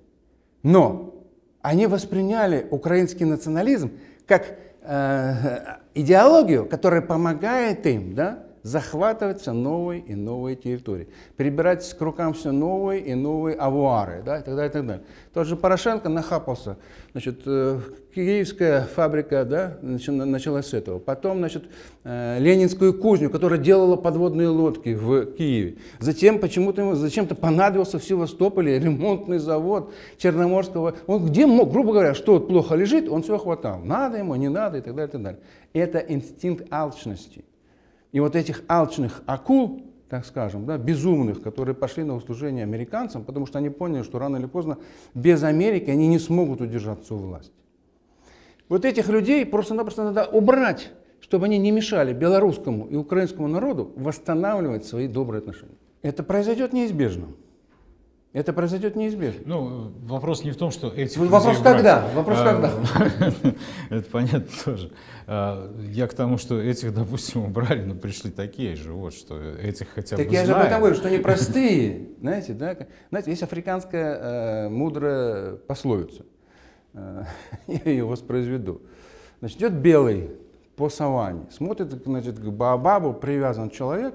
[SPEAKER 1] Но они восприняли украинский национализм как э, идеологию, которая помогает им да, захватывать все новые и новые территории, перебирать к рукам все новые и новые авуары, да, и так далее, и так далее. Тот же Порошенко нахапался, значит, э, киевская фабрика, да, началась с этого. Потом, значит, э, Ленинскую кузню, которая делала подводные лодки в Киеве. Затем почему-то ему зачем-то понадобился в Севастополе ремонтный завод Черноморского. Он где мог, грубо говоря, что вот плохо лежит, он все хватал. Надо ему, не надо и так далее, и так далее. Это инстинкт алчности. И вот этих алчных акул, так скажем, да, безумных, которые пошли на услужение американцам, потому что они поняли, что рано или поздно без Америки они не смогут удержаться у власти. Вот этих людей просто-напросто надо убрать, чтобы они не мешали белорусскому и украинскому народу восстанавливать свои добрые отношения. Это произойдет неизбежно. Это произойдет неизбежно.
[SPEAKER 2] Ну, вопрос не в том, что этих
[SPEAKER 1] Вопрос
[SPEAKER 2] брать.
[SPEAKER 1] когда? Вопрос
[SPEAKER 2] А,
[SPEAKER 1] когда? (laughs)
[SPEAKER 2] Это понятно тоже. А, Я к тому, что этих, допустим, убрали, но пришли такие же, вот что этих хотя бы
[SPEAKER 1] Так я же об этом говорю, что они (laughs) простые. Знаете, да? Знаете, есть африканская э, мудрая пословица. Э, (laughs) я ее воспроизведу. Значит, идет белый по саванне, смотрит, значит, к Баобабу привязан человек,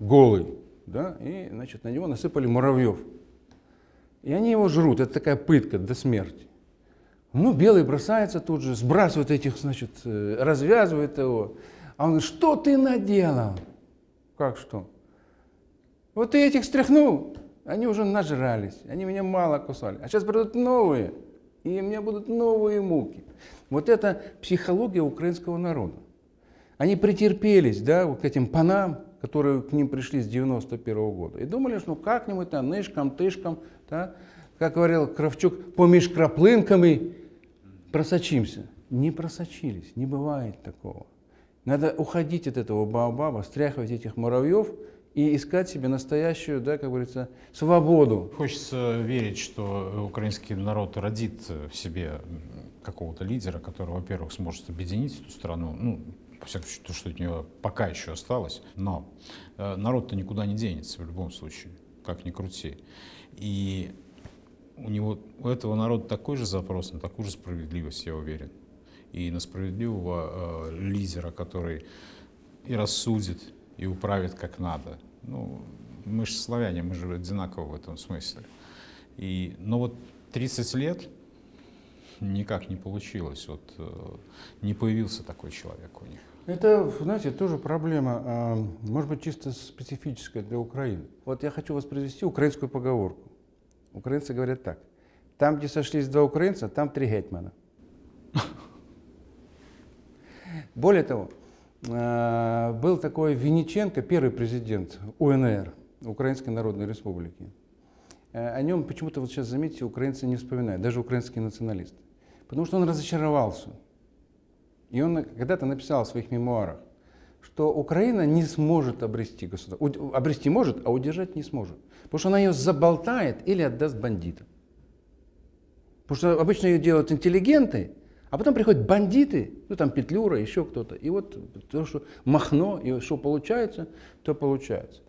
[SPEAKER 1] голый, да, и, значит, на него насыпали муравьев. И они его жрут, это такая пытка до смерти. Ну, белый бросается тут же, сбрасывает этих, значит, э, развязывает его. А он говорит, что ты наделал? Как что? Вот ты этих стряхнул, Они уже нажрались, они меня мало кусали. А сейчас придут новые, и у меня будут новые муки. Вот это психология украинского народа. Они претерпелись да, к этим панам, которые к ним пришли с 91 -го года. И думали, что ну как-нибудь там нышком, тышком, да, как говорил Кравчук, поміж краплинками просочимся. Не просочились, не бывает такого. Надо уходить от этого баобаба, стряхивать этих муравьев и искать себе настоящую, да, как говорится, свободу.
[SPEAKER 2] Хочется верить, что украинский народ родит в себе какого-то лидера, который, во-первых, сможет объединить эту страну, ну, по всякому случаю, то, что от нее пока еще осталось, но э, народ-то никуда не денется в любом случае, как ни крути. И у него, у этого народа такой же запрос на такую же справедливость, я уверен. И на справедливого э, лидера, который и рассудит, и управит как надо. Ну, мы же славяне, мы же одинаковы в этом смысле. И, но вот 30 лет никак не получилось. Вот э, не появился такой человек у них.
[SPEAKER 1] Это, знаете, тоже проблема, а, может быть, чисто специфическая для Украины. Вот я хочу воспроизвести украинскую поговорку. Украинцы говорят так. Там, где сошлись два украинца, там три гетмана. (laughs) Более того, а, был такой Винниченко, первый президент УНР, Украинской Народной Республики. Э, о нем почему-то вот сейчас, заметьте, украинцы не вспоминают, даже украинские националисты. Потому что он разочаровался. И он когда-то написал в своих мемуарах, что Украина не сможет обрести государство. Обрести может, а удержать не сможет. Потому что она ее заболтает или отдаст бандитам. Потому что обычно ее делают интеллигенты, а потом приходят бандиты, ну там Петлюра, еще кто-то. И вот то, что Махно, и что получается, то получается.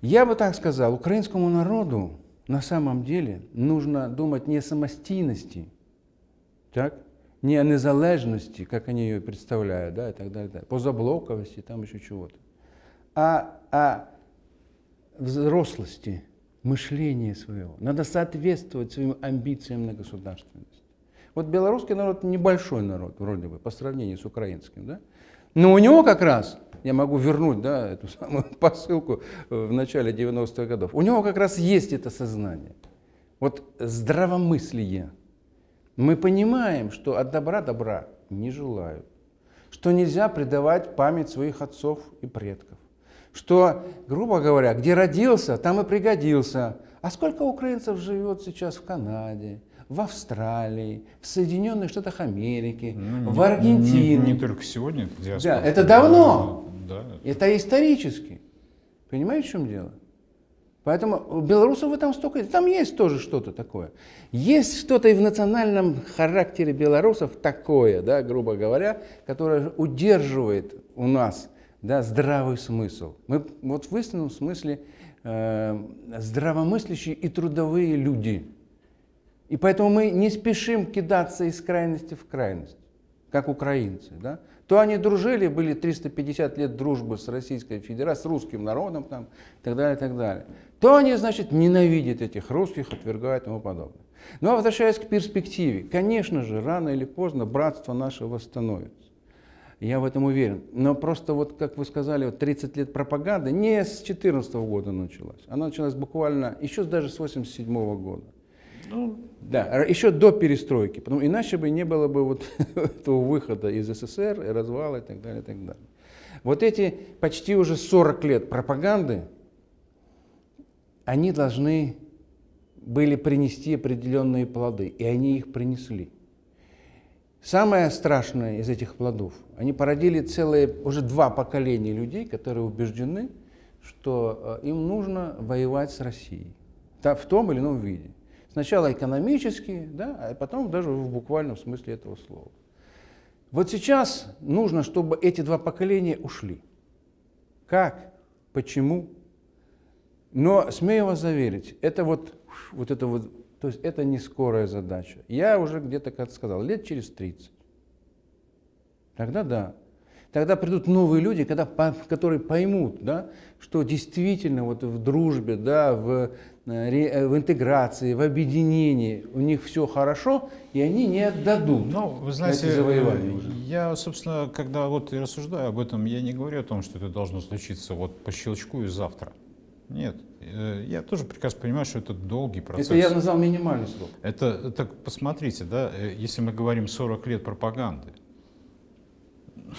[SPEAKER 1] Я бы так сказал, украинскому народу на самом деле нужно думать не о самостийности, так? Не о незалежности, как они ее представляют, да, и так далее, так, позаблоковости, там еще чего-то, а о взрослости, мышления своего. Надо соответствовать своим амбициям на государственность. Вот белорусский народ небольшой народ, вроде бы, по сравнению с украинским, да? Но у него как раз, я могу вернуть да, эту самую (laughs) посылку в начале 90-х годов, у него как раз есть это сознание. Вот здравомыслие – мы понимаем, что от добра добра не желают, что нельзя предавать память своих отцов и предков, что, грубо говоря, где родился, там и пригодился. А сколько украинцев живет сейчас в Канаде, в Австралии, в Соединенных Штатах Америки, ну, в не, Аргентине.
[SPEAKER 2] Не, не только сегодня, это диаспора.
[SPEAKER 1] Да, это давно. Да. Это исторически. Понимаете, в чем дело? Поэтому белорусов в этом столько, там есть тоже что-то такое. Есть что-то и в национальном характере белорусов такое, да, грубо говоря, которое удерживает у нас да, здравый смысл. Мы вот в истинном смысле э, здравомыслящие и трудовые люди. И поэтому мы не спешим кидаться из крайности в крайность, как украинцы. Да? То они дружили, были 350 лет дружбы с Российской Федерацией, с русским народом там, и так далее, и так далее. То они, значит, ненавидят этих русских, отвергают и тому подобное. Но возвращаясь к перспективе, конечно же, рано или поздно братство наше восстановится. Я в этом уверен. Но просто вот, как вы сказали, вот 30 лет пропаганды не с 2014 года началась. Она началась буквально еще даже с 87 года. Ну, да, еще до перестройки, потому иначе бы не было бы вот (laughs) этого выхода из СССР, и развала и так далее, и так далее. Вот эти почти уже 40 лет пропаганды, они должны были принести определенные плоды, и они их принесли. Самое страшное из этих плодов, они породили целые, уже два поколения людей, которые убеждены, что э, им нужно воевать с Россией в том или ином виде. Сначала экономически, да, а потом даже в буквальном смысле этого слова. Вот сейчас нужно, чтобы эти два поколения ушли. Как? Почему? Но смею вас заверить, это вот, вот это вот, то есть это не скорая задача. Я уже где-то как сказал, лет через 30. Тогда да. Тогда придут новые люди, когда, которые поймут, да, что действительно вот в дружбе, да, в, э, э, в интеграции, в объединении у них все хорошо, и они не отдадут
[SPEAKER 2] ну, вы знаете, эти завоевания. Уже. Я, собственно, когда вот рассуждаю об этом, я не говорю о том, что это должно случиться вот по щелчку и завтра. Нет. Э, я тоже прекрасно понимаю, что это долгий процесс.
[SPEAKER 1] Это я назвал минимальный срок.
[SPEAKER 2] Это, так посмотрите, да, э, если мы говорим 40 лет пропаганды,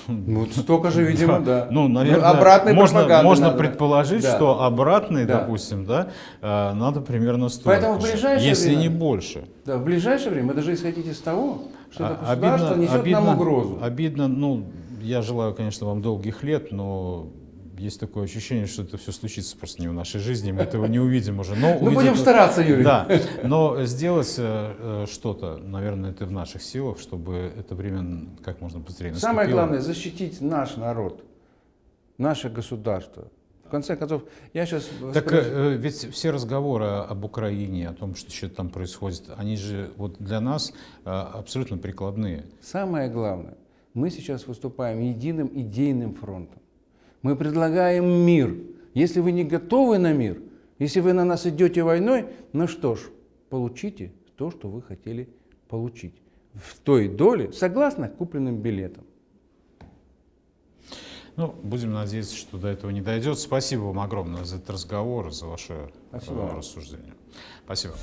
[SPEAKER 1] ну, столько же, (laughs) видимо, да.
[SPEAKER 2] Ну, наверное, обратной можно, можно надо. предположить, да. что обратный, да. допустим, да, э, надо примерно столько
[SPEAKER 1] Поэтому в ближайшее
[SPEAKER 2] если
[SPEAKER 1] время,
[SPEAKER 2] не больше.
[SPEAKER 1] Да, в ближайшее время, даже исходить из того, что это а, государство обидно, несет обидно, нам угрозу.
[SPEAKER 2] Обидно, ну, я желаю, конечно, вам долгих лет, но есть такое ощущение, что это все случится просто не в нашей жизни, мы этого не увидим уже. Но
[SPEAKER 1] ну, будем стараться, Юрий.
[SPEAKER 2] Да, но сделать э, что-то, наверное, это в наших силах, чтобы это время как можно быстрее наступило.
[SPEAKER 1] Самое главное, защитить наш народ, наше государство. В конце концов, я сейчас...
[SPEAKER 2] Так э, ведь все разговоры об Украине, о том, что что-то там происходит, они же вот для нас э, абсолютно прикладные.
[SPEAKER 1] Самое главное, мы сейчас выступаем единым идейным фронтом. Мы предлагаем мир. Если вы не готовы на мир, если вы на нас идете войной, ну что ж, получите то, что вы хотели получить. В той доле, согласно купленным билетам.
[SPEAKER 2] Ну, будем надеяться, что до этого не дойдет. Спасибо вам огромное за этот разговор, за ваше Спасибо. рассуждение. Спасибо.